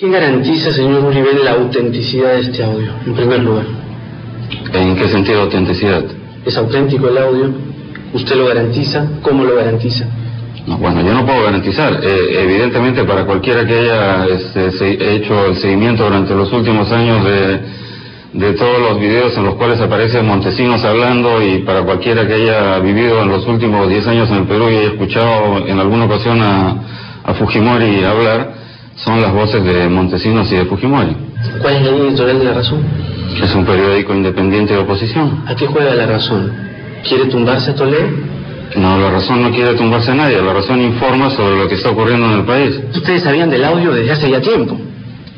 ¿Quién garantiza, señor Uribe, la autenticidad de este audio, en primer lugar? ¿En qué sentido autenticidad? ¿Es auténtico el audio? ¿Usted lo garantiza? ¿Cómo lo garantiza? No, bueno, yo no puedo garantizar. Eh, evidentemente, para cualquiera que haya este, hecho el seguimiento durante los últimos años de, de todos los videos en los cuales aparece Montesinos hablando y para cualquiera que haya vivido en los últimos 10 años en el Perú y haya escuchado en alguna ocasión a, a Fujimori hablar, son las voces de Montesinos y de Fujimori. ¿Cuál es la línea editorial de La Razón? Es un periódico independiente de oposición. ¿A qué juega La Razón? ¿Quiere tumbarse a Toledo? No, La Razón no quiere tumbarse a nadie. La Razón informa sobre lo que está ocurriendo en el país. Ustedes sabían del audio desde hace ya tiempo.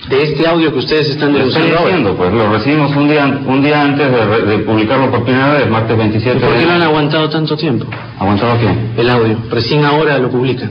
De este audio que ustedes están Lo denunciando ahora. pues lo recibimos un día, un día antes de, de publicarlo por primera vez, martes 27 ¿Por qué de... no han aguantado tanto tiempo? ¿Aguantado qué? El audio. Recién ahora lo publican.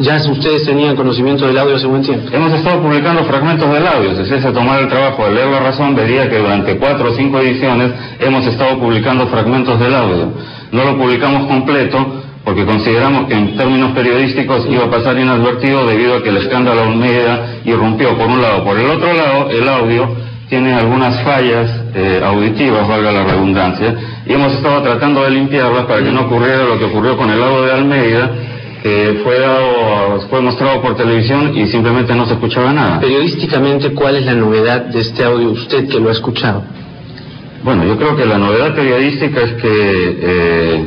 Ya ustedes tenían conocimiento del audio hace buen tiempo. Hemos estado publicando fragmentos del audio. Si usted se tomara el trabajo de leer la razón, vería que durante cuatro o cinco ediciones hemos estado publicando fragmentos del audio. No lo publicamos completo porque consideramos que en términos periodísticos iba a pasar inadvertido debido a que el escándalo Almeida irrumpió por un lado. Por el otro lado, el audio tiene algunas fallas eh, auditivas, valga la redundancia, y hemos estado tratando de limpiarlas para que no ocurriera lo que ocurrió con el audio de Almeida, que fue, dado, fue mostrado por televisión y simplemente no se escuchaba nada. Periodísticamente, ¿cuál es la novedad de este audio usted que lo ha escuchado? Bueno, yo creo que la novedad periodística es que eh,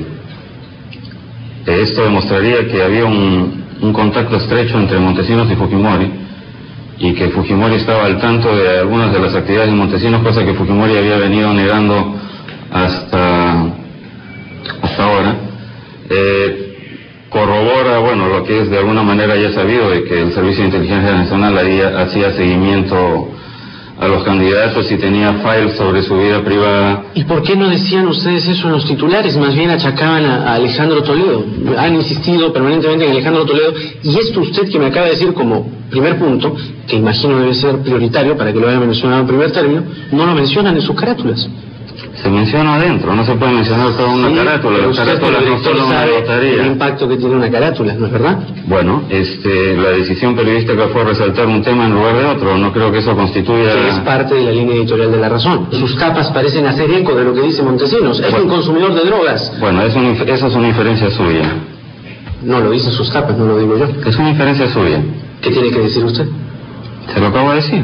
esto demostraría que había un, un contacto estrecho entre Montesinos y Fujimori y que Fujimori estaba al tanto de algunas de las actividades de Montesinos, cosa que Fujimori había venido negando hasta, hasta ahora. Eh, es de alguna manera ya sabido de que el Servicio de Inteligencia Nacional hacía seguimiento a los candidatos y tenía files sobre su vida privada. ¿Y por qué no decían ustedes eso en los titulares? Más bien achacaban a, a Alejandro Toledo. Han insistido permanentemente en Alejandro Toledo. Y esto usted que me acaba de decir como primer punto, que imagino debe ser prioritario para que lo haya mencionado en primer término, no lo mencionan en sus carátulas. Se menciona adentro, no se puede mencionar toda una Sí, carátula. como carátulas no son una el impacto que tiene una carátula, ¿no es verdad? Bueno, este, la decisión periodística fue resaltar un tema en lugar de otro. No creo que eso constituya... Que es parte de la línea editorial de la razón. Sus capas parecen hacer eco de lo que dice Montesinos. Es un consumidor de drogas. Bueno, es inf- esa es una inferencia suya. No lo dicen sus capas, no lo digo yo. Es una inferencia suya. ¿Qué tiene que decir usted? Se lo acabo de decir.